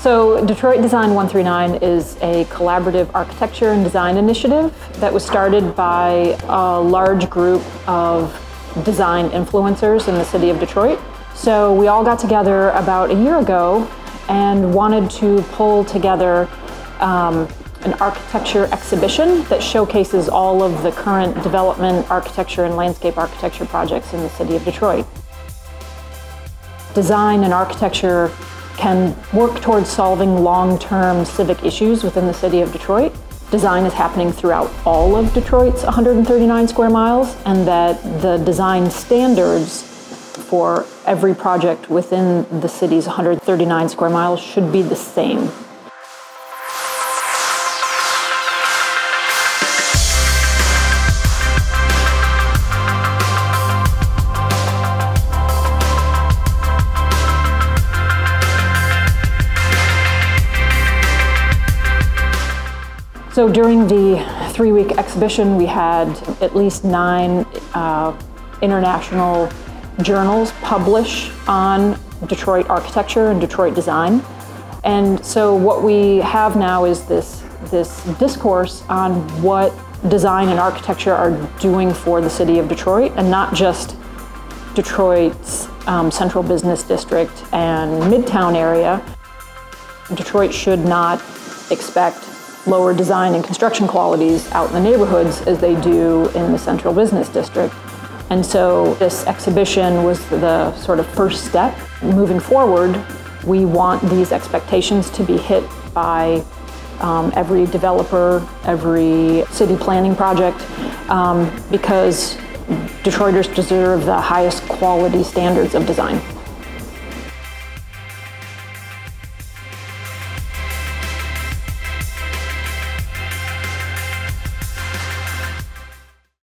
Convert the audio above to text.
So, Detroit Design 139 is a collaborative architecture and design initiative that was started by a large group of design influencers in the city of Detroit. So, we all got together about a year ago and wanted to pull together um, an architecture exhibition that showcases all of the current development, architecture, and landscape architecture projects in the city of Detroit. Design and architecture can work towards solving long-term civic issues within the city of Detroit. Design is happening throughout all of Detroit's 139 square miles and that the design standards for every project within the city's 139 square miles should be the same. So during the three week exhibition, we had at least nine uh, international journals publish on Detroit architecture and Detroit design. And so what we have now is this, this discourse on what design and architecture are doing for the city of Detroit and not just Detroit's um, central business district and midtown area. Detroit should not expect lower design and construction qualities out in the neighborhoods as they do in the central business district. And so this exhibition was the sort of first step. Moving forward, we want these expectations to be hit by um, every developer, every city planning project, um, because Detroiters deserve the highest quality standards of design.